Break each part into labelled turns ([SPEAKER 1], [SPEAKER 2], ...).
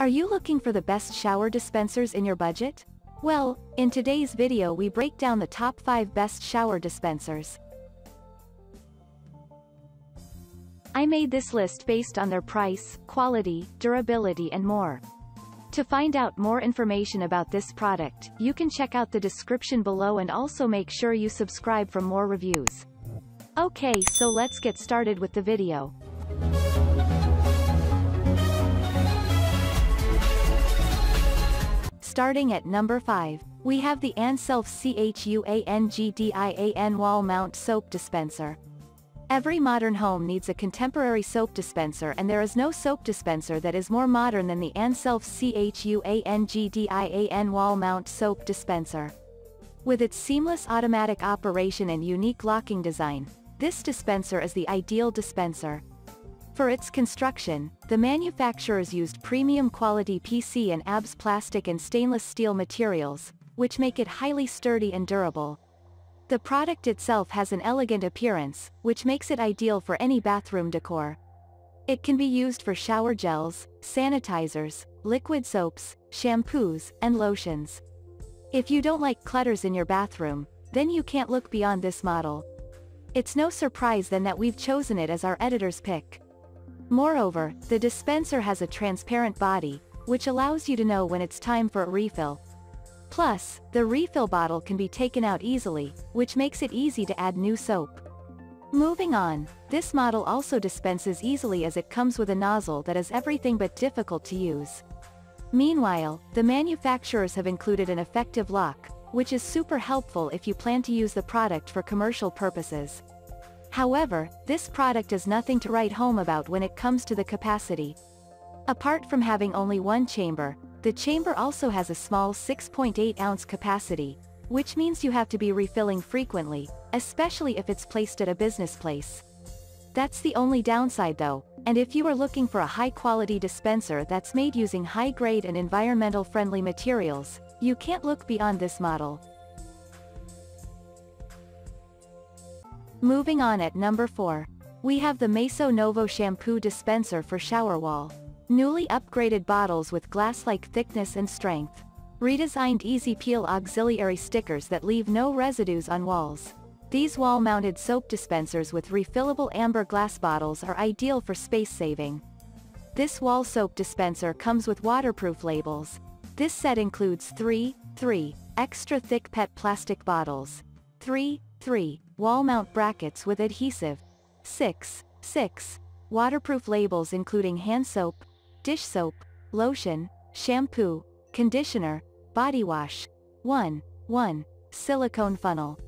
[SPEAKER 1] Are you looking for the best shower dispensers in your budget? Well, in today's video we break down the top 5 best shower dispensers. I made this list based on their price, quality, durability and more. To find out more information about this product, you can check out the description below and also make sure you subscribe for more reviews. Okay so let's get started with the video. Starting at number 5, we have the Anself CHUANGDIAN Wall Mount Soap Dispenser. Every modern home needs a contemporary soap dispenser and there is no soap dispenser that is more modern than the Anself CHUANGDIAN Wall Mount Soap Dispenser. With its seamless automatic operation and unique locking design, this dispenser is the ideal dispenser. For its construction, the manufacturers used premium quality PC and ABS plastic and stainless steel materials, which make it highly sturdy and durable. The product itself has an elegant appearance, which makes it ideal for any bathroom decor. It can be used for shower gels, sanitizers, liquid soaps, shampoos, and lotions. If you don't like clutters in your bathroom, then you can't look beyond this model. It's no surprise then that we've chosen it as our editor's pick. Moreover, the dispenser has a transparent body, which allows you to know when it's time for a refill. Plus, the refill bottle can be taken out easily, which makes it easy to add new soap. Moving on, this model also dispenses easily as it comes with a nozzle that is everything but difficult to use. Meanwhile, the manufacturers have included an effective lock, which is super helpful if you plan to use the product for commercial purposes. However, this product is nothing to write home about when it comes to the capacity. Apart from having only one chamber, the chamber also has a small 6.8 ounce capacity, which means you have to be refilling frequently, especially if it's placed at a business place. That's the only downside though, and if you are looking for a high-quality dispenser that's made using high-grade and environmental-friendly materials, you can't look beyond this model. Moving on at number 4. We have the MaisoNovo Shampoo Dispenser for Shower Wall. Newly upgraded bottles with glass-like thickness and strength. Redesigned easy peel auxiliary stickers that leave no residues on walls. These wall-mounted soap dispensers with refillable amber glass bottles are ideal for space saving. This wall soap dispenser comes with waterproof labels. This set includes 3, 3, extra thick PET plastic bottles. 3, 3, wall mount brackets with adhesive. 6. 6. Waterproof labels including hand soap, dish soap, lotion, shampoo, conditioner, body wash. 1. 1. Silicone funnel.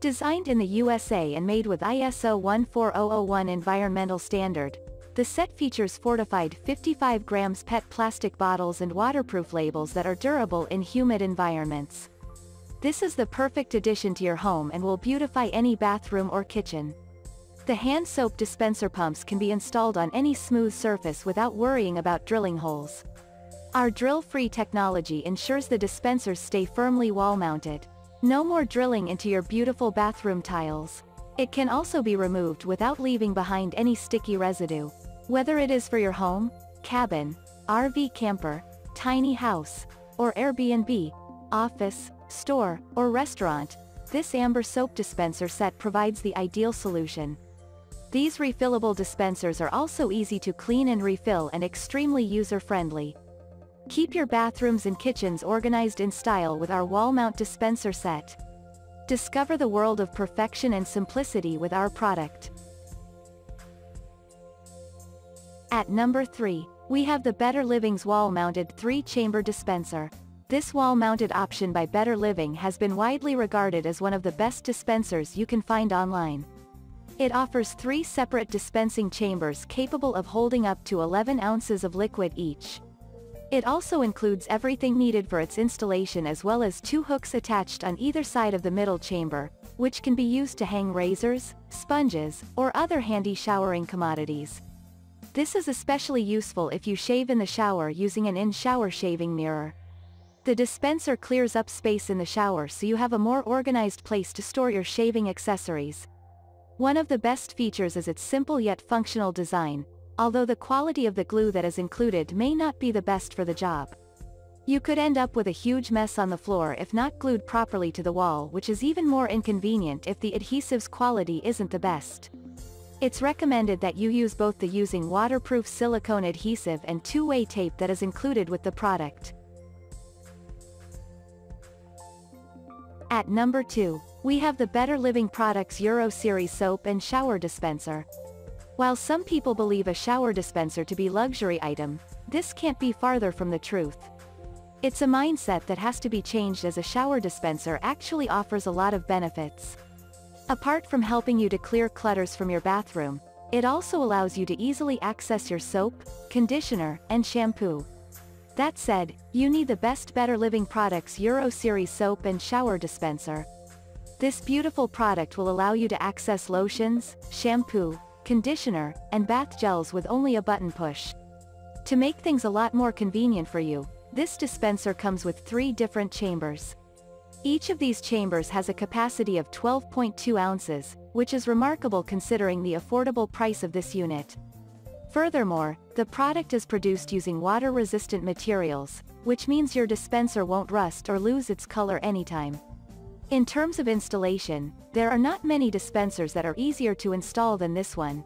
[SPEAKER 1] Designed in the USA and made with ISO 14001 environmental standard, the set features fortified 55 grams PET plastic bottles and waterproof labels that are durable in humid environments. This is the perfect addition to your home and will beautify any bathroom or kitchen. The hand soap dispenser pumps can be installed on any smooth surface without worrying about drilling holes. Our drill-free technology ensures the dispensers stay firmly wall-mounted. No more drilling into your beautiful bathroom tiles. It can also be removed without leaving behind any sticky residue. Whether it is for your home, cabin, RV camper, tiny house, or Airbnb, office, store, or restaurant, this amber soap dispenser set provides the ideal solution. These refillable dispensers are also easy to clean and refill and extremely user-friendly. Keep your bathrooms and kitchens organized in style with our wall mount dispenser set. Discover the world of perfection and simplicity with our product. At number 3, we have the Better Living's wall-mounted 3-chamber dispenser. This wall-mounted option by Better Living has been widely regarded as one of the best dispensers you can find online. It offers three separate dispensing chambers capable of holding up to 11 ounces of liquid each. It also includes everything needed for its installation as well as two hooks attached on either side of the middle chamber, which can be used to hang razors, sponges, or other handy showering commodities. This is especially useful if you shave in the shower using an in-shower shaving mirror. The dispenser clears up space in the shower so you have a more organized place to store your shaving accessories. One of the best features is its simple yet functional design, although the quality of the glue that is included may not be the best for the job. You could end up with a huge mess on the floor if not glued properly to the wall which is even more inconvenient if the adhesive's quality isn't the best. It's recommended that you use both the using waterproof silicone adhesive and two-way tape that is included with the product. At number 2, we have the Better Living Products Euro Series Soap and Shower Dispenser. While some people believe a shower dispenser to be luxury item, this can't be farther from the truth. It's a mindset that has to be changed as a shower dispenser actually offers a lot of benefits. Apart from helping you to clear clutters from your bathroom, it also allows you to easily access your soap, conditioner, and shampoo. That said, you need the best Better Living Products Euro Series soap and shower dispenser. This beautiful product will allow you to access lotions, shampoo, conditioner, and bath gels with only a button push. To make things a lot more convenient for you, this dispenser comes with three different chambers. Each of these chambers has a capacity of 12.2 ounces, which is remarkable considering the affordable price of this unit. Furthermore, the product is produced using water-resistant materials, which means your dispenser won't rust or lose its color anytime. In terms of installation, there are not many dispensers that are easier to install than this one.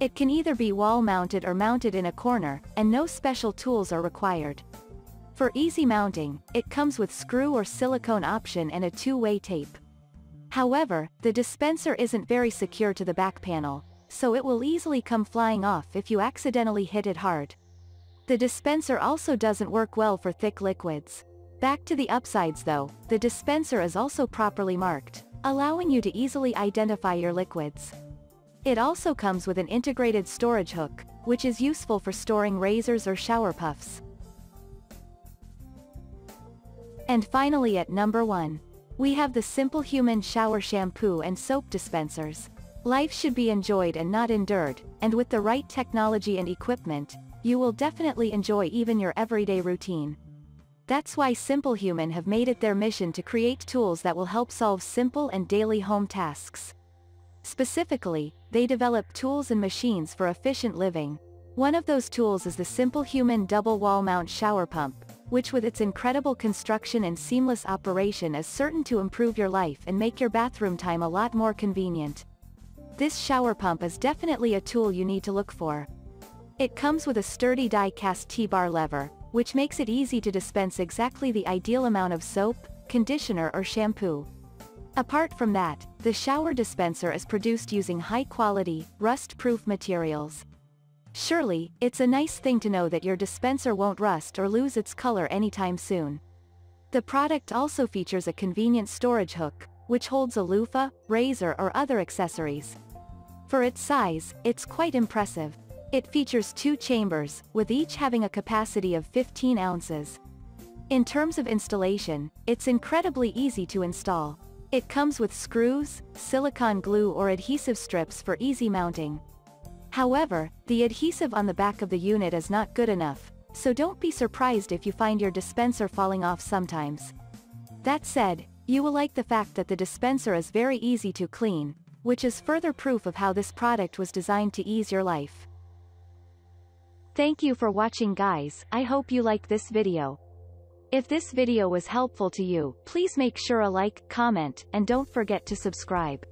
[SPEAKER 1] It can either be wall-mounted or mounted in a corner, and no special tools are required. For easy mounting, it comes with screw or silicone option and a two-way tape. However, the dispenser isn't very secure to the back panel, so it will easily come flying off if you accidentally hit it hard. The dispenser also doesn't work well for thick liquids. Back to the upsides though, the dispenser is also properly marked, allowing you to easily identify your liquids. It also comes with an integrated storage hook, which is useful for storing razors or shower puffs. And finally at number 1. We have the Simplehuman Shower Shampoo and Soap Dispensers. Life should be enjoyed and not endured, and with the right technology and equipment, you will definitely enjoy even your everyday routine. That's why Simplehuman have made it their mission to create tools that will help solve simple and daily home tasks. Specifically, they develop tools and machines for efficient living. One of those tools is the Simplehuman Double Wall Mount Shower Pump, which with its incredible construction and seamless operation is certain to improve your life and make your bathroom time a lot more convenient. This shower pump is definitely a tool you need to look for. It comes with a sturdy die-cast T-bar lever, which makes it easy to dispense exactly the ideal amount of soap, conditioner or shampoo. Apart from that, the shower dispenser is produced using high-quality, rust-proof materials. Surely, it's a nice thing to know that your dispenser won't rust or lose its color anytime soon. The product also features a convenient storage hook, which holds a loofah, razor or other accessories. For its size, it's quite impressive. It features two chambers, with each having a capacity of 15 ounces. In terms of installation, it's incredibly easy to install. It comes with screws, silicone glue or adhesive strips for easy mounting. However, the adhesive on the back of the unit is not good enough, so don't be surprised if you find your dispenser falling off sometimes. That said, you will like the fact that the dispenser is very easy to clean, which is further proof of how this product was designed to ease your life. Thank you for watching guys, I hope you like this video. If this video was helpful to you, please make sure a like, comment, and don't forget to subscribe.